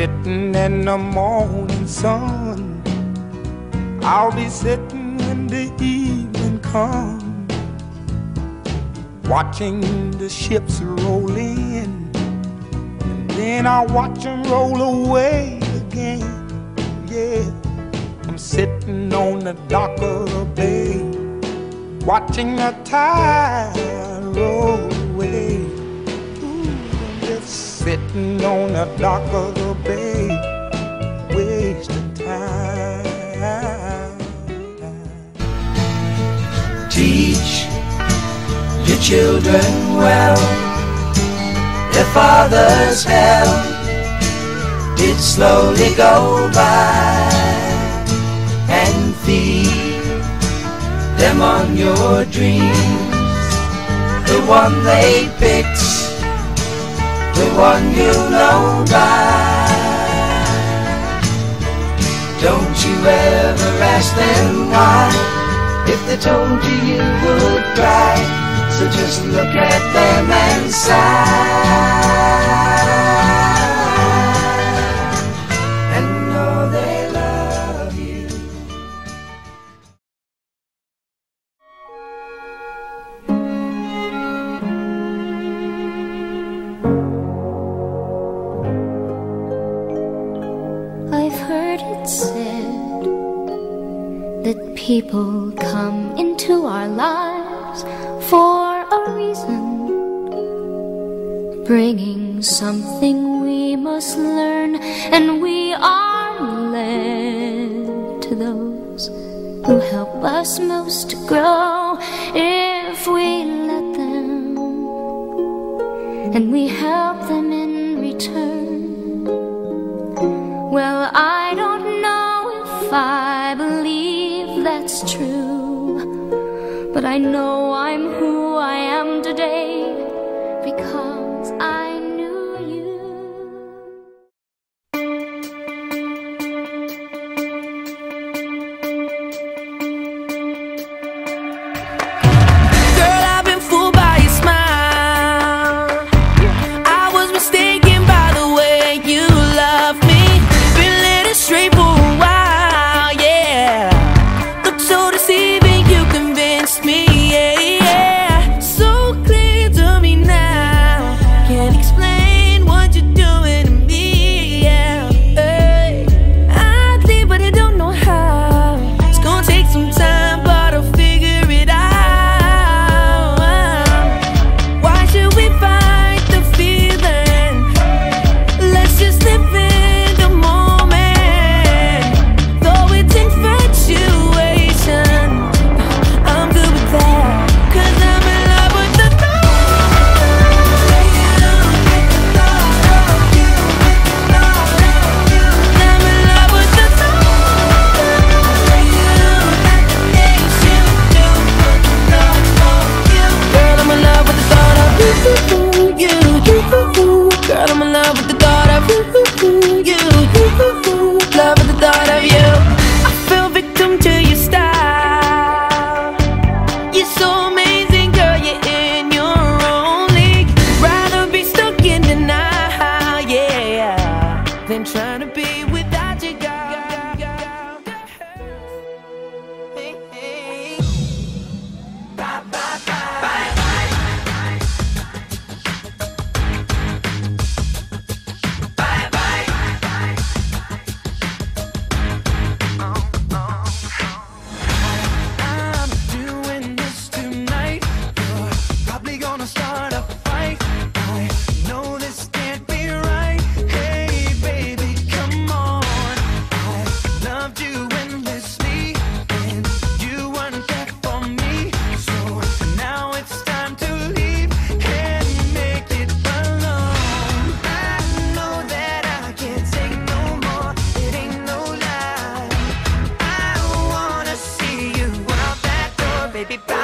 sitting in the morning sun. I'll be sitting when the evening comes, watching the ships roll in, and then I'll watch them roll away again. Yeah, I'm sitting on the dock of the bay, watching the tide roll away. Sitting on the dock of the bay, wasting time. Teach your children well. Their father's hell did slowly go by and feed them on your dreams. The one they picked, the one you know by. Don't you ever ask them why. If they told you you would cry So just look at them and sigh that people come into our lives for a reason, bringing something we must learn, and we are led to those who help us most to grow if we let them, and we help them in return. Well, I don't know if I that's true. But I know I'm who I am. trying to be baby. Bye.